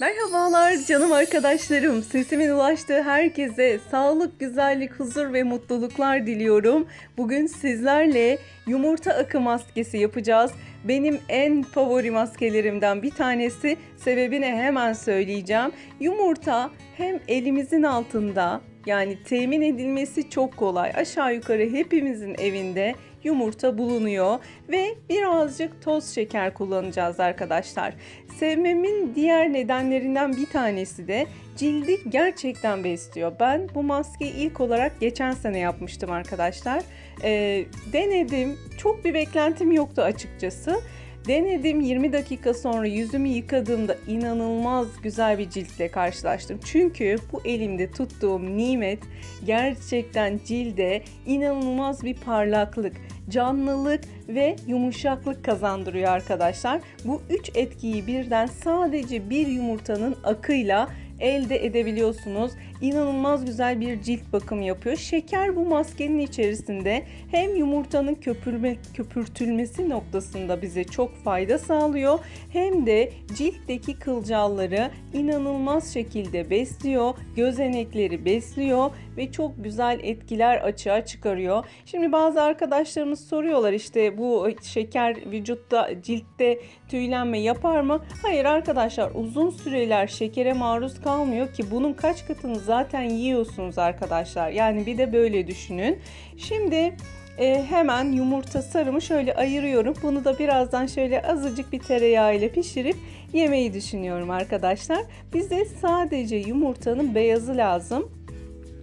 Merhabalar canım arkadaşlarım. Sesimin ulaştığı herkese sağlık, güzellik, huzur ve mutluluklar diliyorum. Bugün sizlerle yumurta akı maskesi yapacağız. Benim en favori maskelerimden bir tanesi. Sebebini hemen söyleyeceğim. Yumurta hem elimizin altında yani temin edilmesi çok kolay. Aşağı yukarı hepimizin evinde yumurta bulunuyor ve birazcık toz şeker kullanacağız arkadaşlar. Sevmemin diğer nedenlerinden bir tanesi de cildi gerçekten besliyor. Ben bu maskeyi ilk olarak geçen sene yapmıştım arkadaşlar. Ee, denedim. Çok bir beklentim yoktu açıkçası. Denedim 20 dakika sonra yüzümü yıkadığımda inanılmaz güzel bir ciltle karşılaştım. Çünkü bu elimde tuttuğum nimet gerçekten cilde inanılmaz bir parlaklık, canlılık ve yumuşaklık kazandırıyor arkadaşlar. Bu üç etkiyi birden sadece bir yumurtanın akıyla elde edebiliyorsunuz. İnanılmaz güzel bir cilt bakımı yapıyor. Şeker bu maskenin içerisinde hem yumurtanın köpürme, köpürtülmesi noktasında bize çok fayda sağlıyor hem de ciltteki kılcalları inanılmaz şekilde besliyor. Gözenekleri besliyor ve çok güzel etkiler açığa çıkarıyor. Şimdi bazı arkadaşlarımız soruyorlar işte bu şeker vücutta ciltte tüylenme yapar mı? Hayır arkadaşlar uzun süreler şekere maruz kalmıyor ki bunun kaç katını zaten yiyorsunuz arkadaşlar. Yani bir de böyle düşünün. Şimdi e, hemen yumurta sarımı şöyle ayırıyorum. Bunu da birazdan şöyle azıcık bir tereyağı ile pişirip yemeyi düşünüyorum arkadaşlar. Bize sadece yumurtanın beyazı lazım.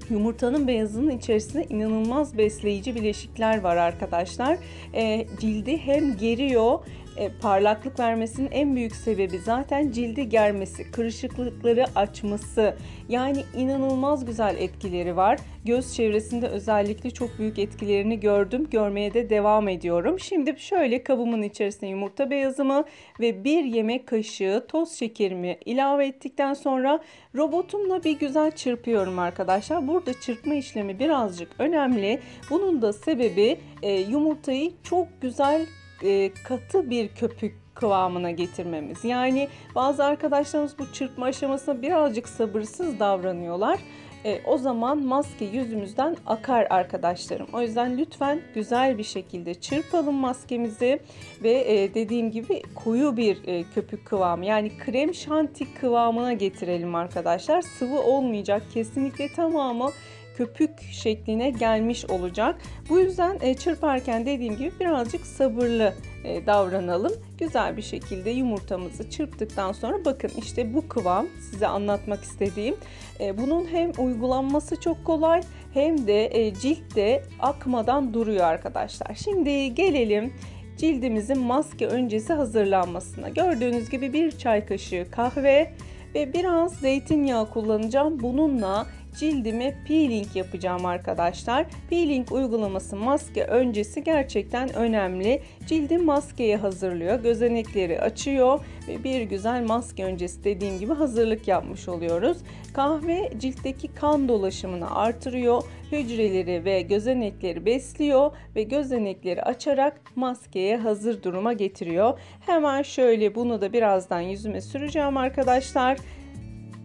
Yumurtanın beyazının içerisinde inanılmaz besleyici bileşikler var arkadaşlar. E, cildi hem geriyor e, parlaklık vermesinin en büyük sebebi zaten cildi germesi, kırışıklıkları açması. Yani inanılmaz güzel etkileri var. Göz çevresinde özellikle çok büyük etkilerini gördüm. Görmeye de devam ediyorum. Şimdi şöyle kabımın içerisine yumurta beyazımı ve bir yemek kaşığı toz şekerimi ilave ettikten sonra robotumla bir güzel çırpıyorum arkadaşlar. Burada çırpma işlemi birazcık önemli. Bunun da sebebi e, yumurtayı çok güzel e, katı bir köpük kıvamına getirmemiz. Yani bazı arkadaşlarımız bu çırpma aşamasında birazcık sabırsız davranıyorlar. E, o zaman maske yüzümüzden akar arkadaşlarım. O yüzden lütfen güzel bir şekilde çırpalım maskemizi ve e, dediğim gibi koyu bir e, köpük kıvamı yani krem şanti kıvamına getirelim arkadaşlar. Sıvı olmayacak kesinlikle tamamı köpük şekline gelmiş olacak. Bu yüzden e, çırparken dediğim gibi birazcık sabırlı e, davranalım. Güzel bir şekilde yumurtamızı çırptıktan sonra bakın işte bu kıvam size anlatmak istediğim. E, bunun hem uygulanması çok kolay hem de ciltte akmadan duruyor arkadaşlar. Şimdi gelelim cildimizin maske öncesi hazırlanmasına. Gördüğünüz gibi bir çay kaşığı kahve ve biraz zeytinyağı kullanacağım. Bununla cildime peeling yapacağım arkadaşlar. Peeling uygulaması maske öncesi gerçekten önemli. Cildi maskeye hazırlıyor. Gözenekleri açıyor ve bir güzel maske öncesi dediğim gibi hazırlık yapmış oluyoruz. Kahve ciltteki kan dolaşımını artırıyor. Hücreleri ve gözenekleri besliyor ve gözenekleri açarak maskeye hazır duruma getiriyor. Hemen şöyle bunu da birazdan yüzüme süreceğim arkadaşlar.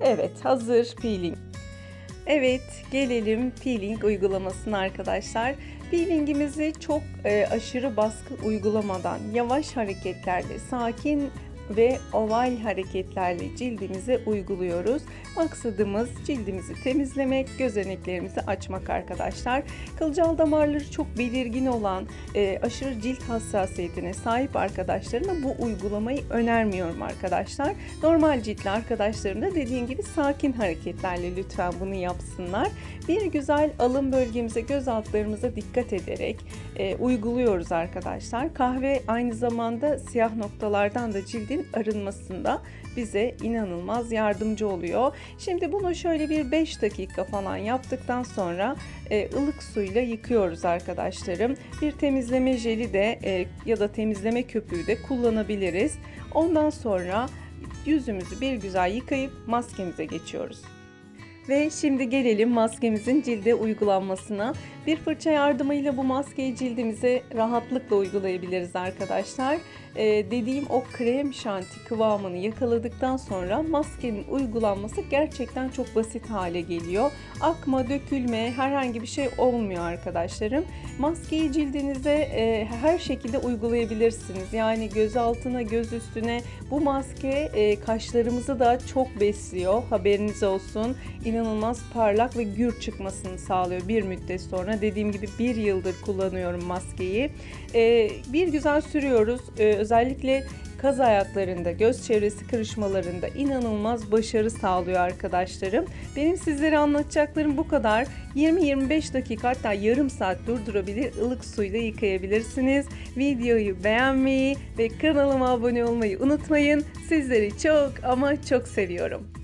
Evet hazır peeling. Evet gelelim peeling uygulamasına arkadaşlar. Peelingimizi çok e, aşırı baskı uygulamadan yavaş hareketlerle sakin ve oval hareketlerle cildimize uyguluyoruz. Maksadımız cildimizi temizlemek, gözeneklerimizi açmak arkadaşlar. Kılcal damarları çok belirgin olan, e, aşırı cilt hassasiyetine sahip arkadaşlarıma bu uygulamayı önermiyorum arkadaşlar. Normal ciltli arkadaşlarım da dediğim gibi sakin hareketlerle lütfen bunu yapsınlar. Bir güzel alın bölgemize, göz altlarımıza dikkat ederek e, uyguluyoruz arkadaşlar. Kahve aynı zamanda siyah noktalardan da cildin arınmasında bize inanılmaz yardımcı oluyor. Şimdi bunu şöyle bir 5 dakika falan yaptıktan sonra e, ılık suyla yıkıyoruz arkadaşlarım. Bir temizleme jeli de e, ya da temizleme köpüğü de kullanabiliriz. Ondan sonra yüzümüzü bir güzel yıkayıp maskemize geçiyoruz. Ve şimdi gelelim maskemizin cilde uygulanmasına. Bir fırça yardımıyla bu maskeyi cildimize rahatlıkla uygulayabiliriz arkadaşlar. e, dediğim o krem şanti kıvamını yakaladıktan sonra maskenin uygulanması gerçekten çok basit hale geliyor. Akma, dökülme herhangi bir şey olmuyor arkadaşlarım. Maskeyi cildinize e, her şekilde uygulayabilirsiniz. Yani göz altına, göz üstüne bu maske e, kaşlarımızı da çok besliyor. Haberiniz olsun. İnanılmaz parlak ve gür çıkmasını sağlıyor bir müddet sonra. Dediğim gibi bir yıldır kullanıyorum maskeyi. E, bir güzel sürüyoruz. E, özellikle kaz ayaklarında, göz çevresi kırışmalarında inanılmaz başarı sağlıyor arkadaşlarım. Benim sizlere anlatacaklarım bu kadar. 20-25 dakika hatta yarım saat durdurabilir, ılık suyla yıkayabilirsiniz. Videoyu beğenmeyi ve kanalıma abone olmayı unutmayın. Sizleri çok ama çok seviyorum.